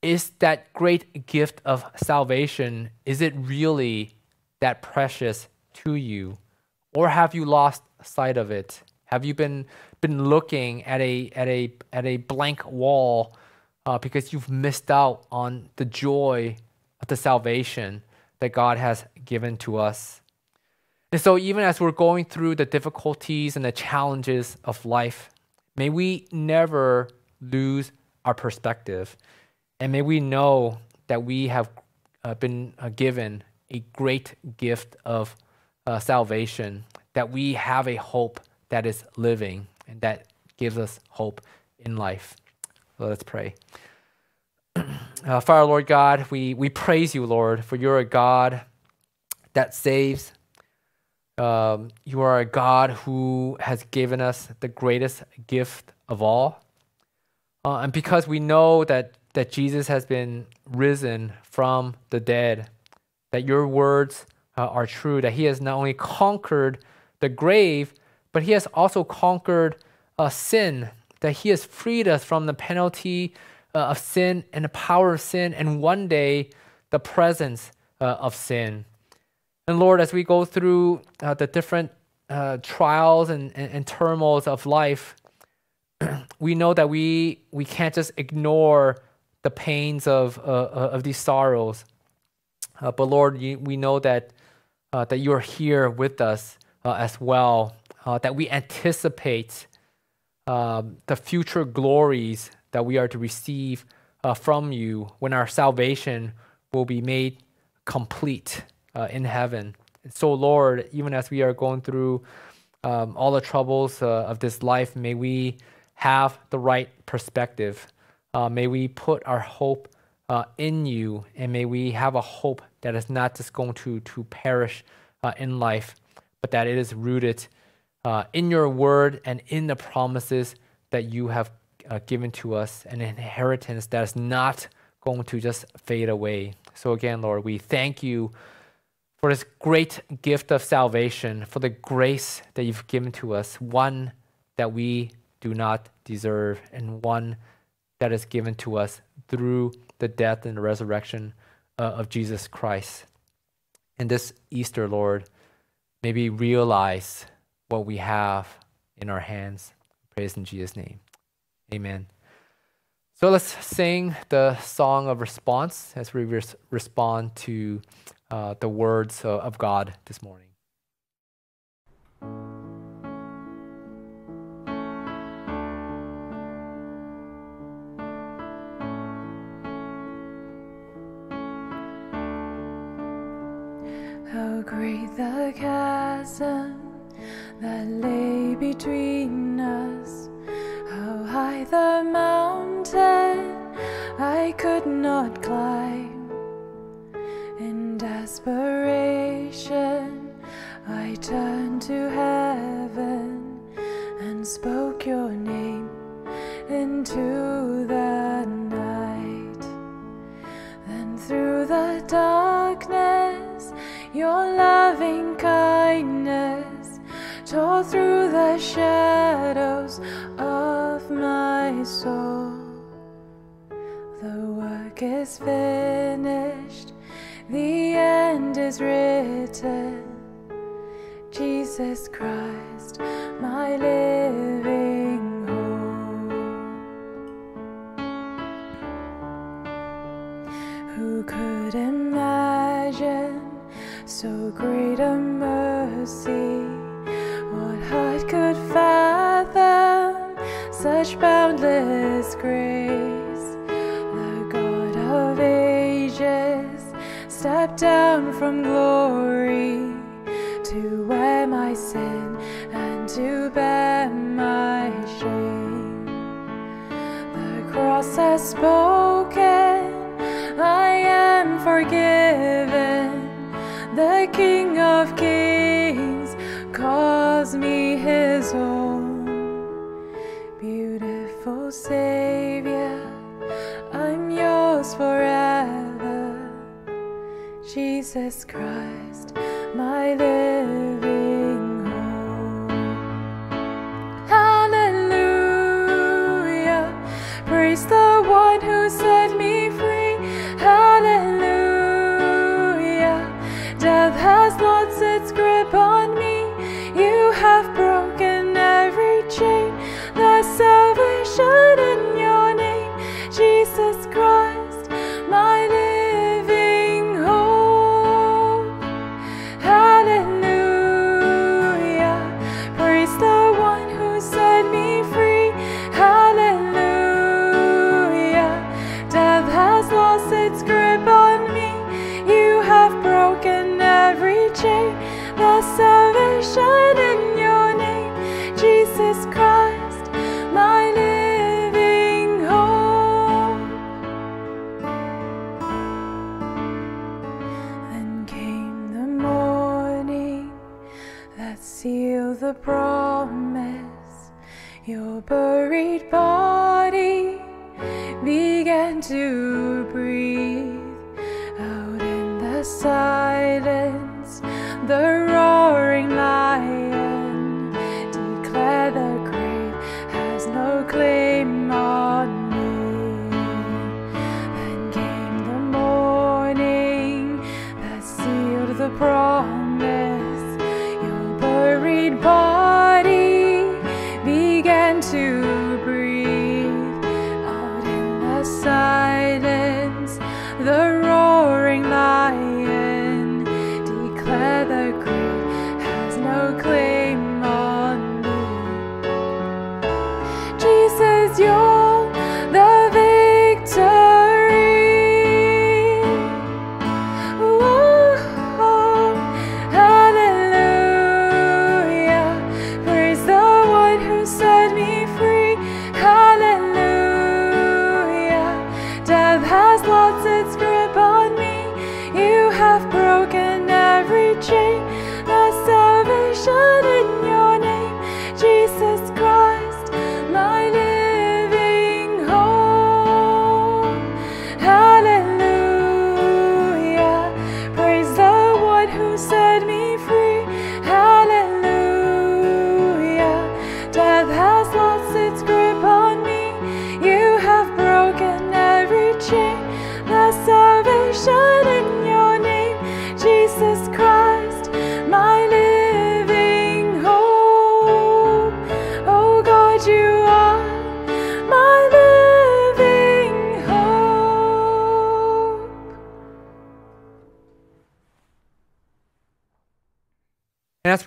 is that great gift of salvation, is it really that precious to you? Or have you lost sight of it? Have you been been looking at a at a at a blank wall uh, because you've missed out on the joy of the salvation that God has given to us? And so, even as we're going through the difficulties and the challenges of life, may we never lose our perspective, and may we know that we have uh, been uh, given a great gift of uh, salvation, that we have a hope that is living and that gives us hope in life. let's pray. Uh, Father, Lord God, we, we praise you, Lord, for you're a God that saves. Um, you are a God who has given us the greatest gift of all. Uh, and because we know that, that Jesus has been risen from the dead, that your words uh, are true, that he has not only conquered the grave, but he has also conquered uh, sin, that he has freed us from the penalty uh, of sin and the power of sin, and one day the presence uh, of sin. And Lord, as we go through uh, the different uh, trials and, and, and turmoils of life, we know that we, we can't just ignore the pains of, of these sorrows. Uh, but Lord, you, we know that uh, that you are here with us uh, as well. Uh, that we anticipate um, the future glories that we are to receive uh, from you when our salvation will be made complete uh, in heaven. And so, Lord, even as we are going through um, all the troubles of this life, may we have the right perspective. may we put our hope uh, in you, and may we have a hope that is not just going to, to perish uh, in life, but that it is rooted uh, in your word and in the promises that you have uh, given to us, an inheritance that is not going to just fade away. So, again, Lord, we thank you for this great gift of salvation, for the grace that you've given to us, one that we do not deserve, and one that is given to us through the death and the resurrection uh, of Jesus Christ. And this Easter, Lord, maybe realize what we have in our hands. Praise in Jesus' name. Amen. So let's sing the song of response as we res respond to uh, the words uh, of God this morning. How great the chasm that lay between us the mountain I could not climb. In desperation, I turned to heaven and spoke your name into the night. Then through the darkness, your loving kindness tore through the shadows of my soul. The work is finished, the end is written. Jesus Christ, my living hope. Who could imagine so great a mercy? Such boundless grace? The God of ages stepped down from glory to wear my sin and to bear my shame. The cross has spoken, I am forgiven. The King of Savior, I'm yours forever. Jesus Christ, my living Buried body began to breathe out in the silence. The roaring lion declared the grave has no claim on me. Then came the morning that sealed the promise.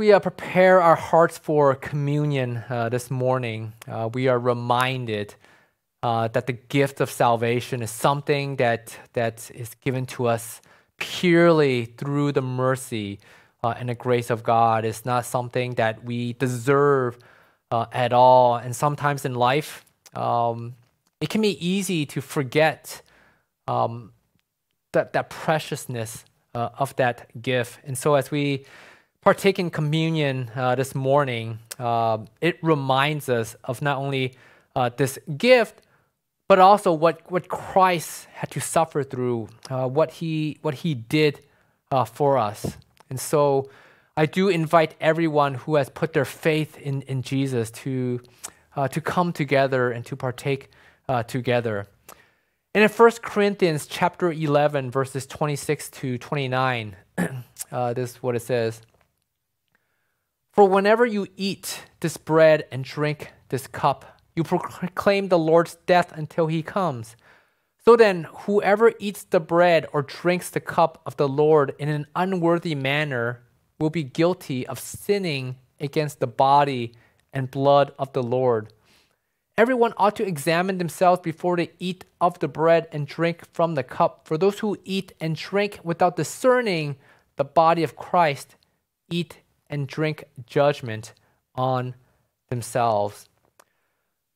We uh, prepare our hearts for communion uh, this morning, uh, we are reminded uh, that the gift of salvation is something that, that is given to us purely through the mercy uh, and the grace of God. It's not something that we deserve uh, at all. And sometimes in life, um, it can be easy to forget um, that, that preciousness of that gift. And so as we partake in communion uh, this morning, uh, it reminds us of not only uh, this gift, but also what, what Christ had to suffer through, uh, what, he, what he did uh, for us. And so I do invite everyone who has put their faith in, in Jesus to, uh, to come together and to partake together. And in 1 Corinthians chapter 11, verses 26 to 29, uh, this is what it says. For whenever you eat this bread and drink this cup, you proclaim the Lord's death until he comes. So then, whoever eats the bread or drinks the cup of the Lord in an unworthy manner will be guilty of sinning against the body and blood of the Lord. Everyone ought to examine themselves before they eat of the bread and drink from the cup. For those who eat and drink without discerning the body of Christ eat and drink judgment on themselves.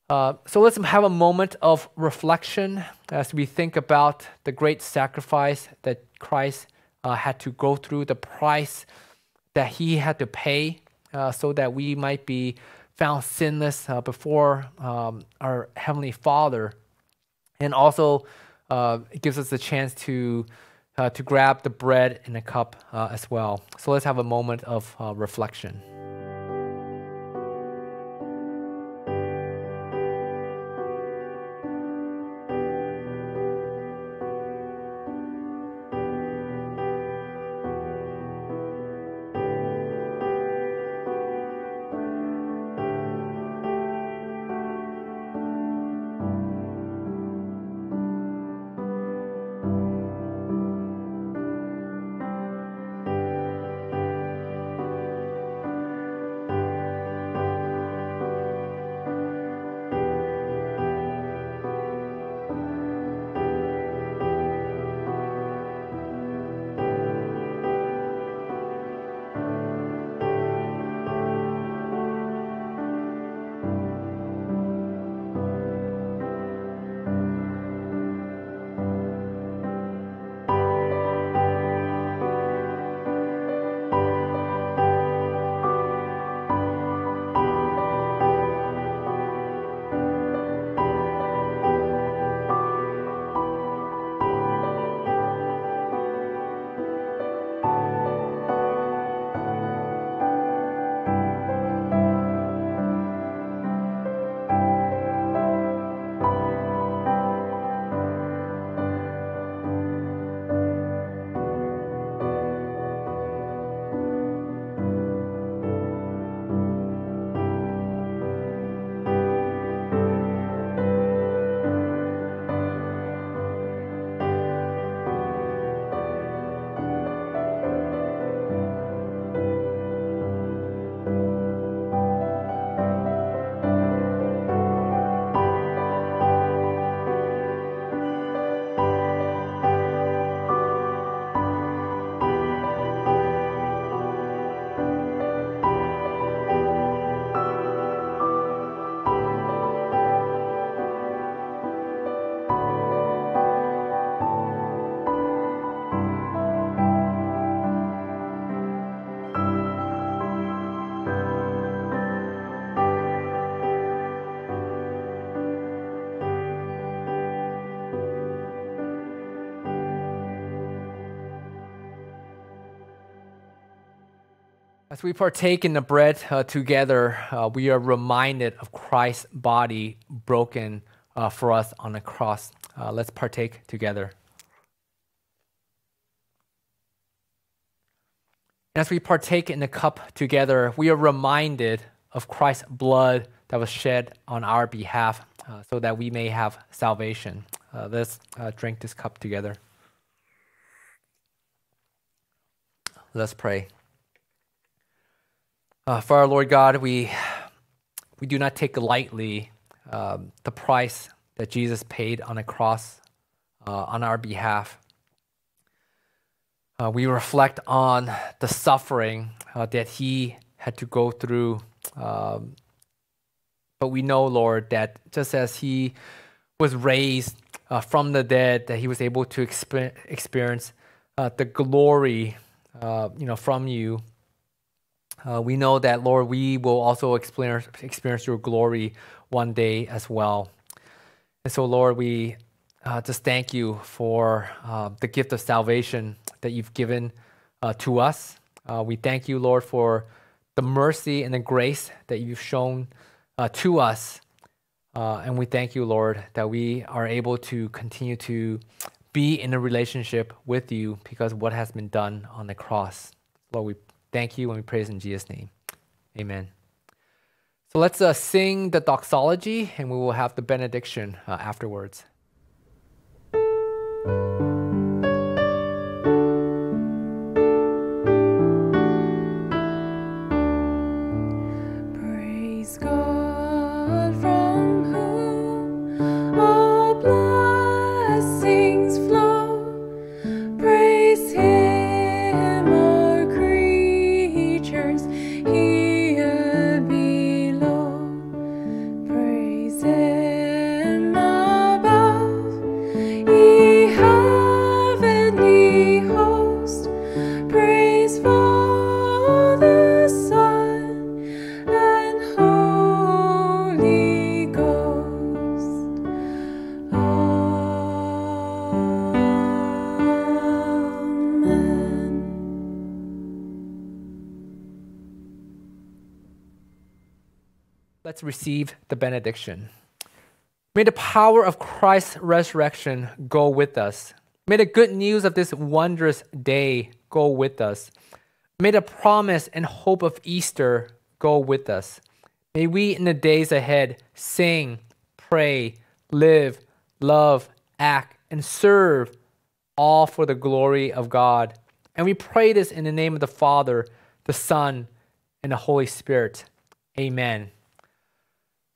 Uh, so let's have a moment of reflection as we think about the great sacrifice that Christ uh, had to go through, the price that he had to pay uh, so that we might be found sinless uh, before um, our Heavenly Father. And also, uh, it gives us a chance to, Uh, to grab the bread and the cup uh, as well. So let's have a moment of uh, reflection. As we partake in the bread uh, together, uh, we are reminded of Christ's body broken uh, for us on the cross. Uh, let's partake together. As we partake in the cup together, we are reminded of Christ's blood that was shed on our behalf uh, so that we may have salvation. Uh, let's drink this cup together. Let's pray. Uh, for our Lord God, we, we do not take lightly um, the price that Jesus paid on a cross uh, on our behalf. uh, we reflect on the suffering uh, that he had to go through. Um, but we know, Lord, that just as he was raised uh, from the dead, that he was able to exper- experience uh, the glory, uh, you know, from you. Uh, we know that, Lord, we will also experience, experience your glory one day as well. And so, Lord, we uh, just thank you for uh, the gift of salvation that you've given uh, to us. Uh, we thank you, Lord, for the mercy and the grace that you've shown uh, to us. And we thank you, Lord, that we are able to continue to be in a relationship with you because what has been done on the cross. Lord, we thank you and we praise in Jesus' name. Amen. So let's uh, sing the doxology and we will have the benediction uh, afterwards. Receive the benediction. May the power of Christ's resurrection go with us. May the good news of this wondrous day go with us. May the promise and hope of Easter go with us. May we in the days ahead sing, pray, live, love, act, and serve all for the glory of God. And we pray this in the name of the Father, the Son, and the Holy Spirit. Amen.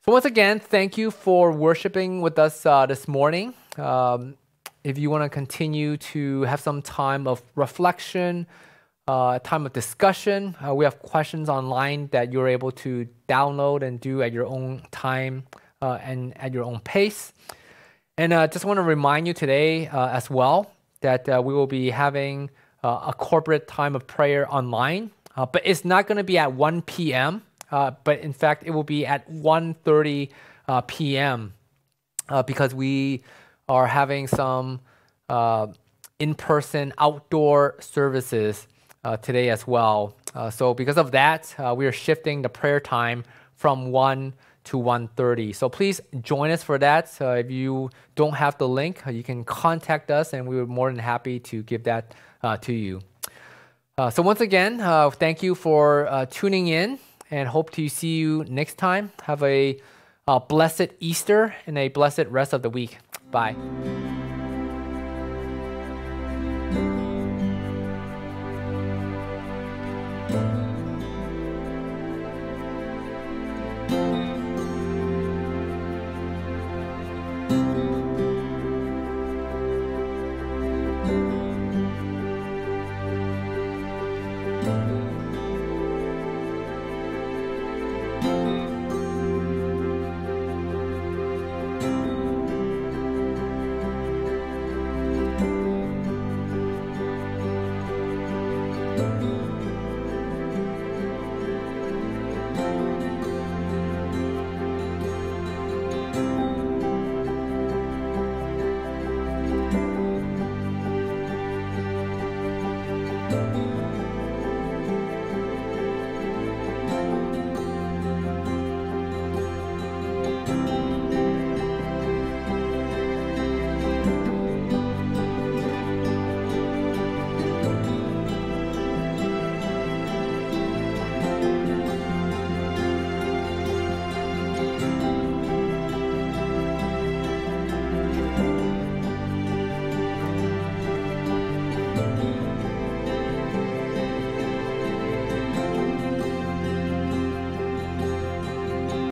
So, once again, thank you for worshiping with us uh, this morning. Um, if you want to continue to have some time of reflection, uh, time of discussion, uh, we have questions online that you're able to download and do at your own time uh, and at your own pace. And I uh, just want to remind you today uh, as well that we will be having a corporate time of prayer online, but it's not going to be at 1 p.m. Uh, but in fact, it will be at 1:30 uh, p.m. Uh, because we are having some uh, in-person outdoor services uh, today as well. So because of that, we are shifting the prayer time from 1 to 1.30 so please join us for that uh, if you don't have the link you can contact us and we are more than happy to give that uh, to you uh, so once again thank you for tuning in and hope to see you next time. Have a uh, blessed easter and a blessed rest of the week. Bye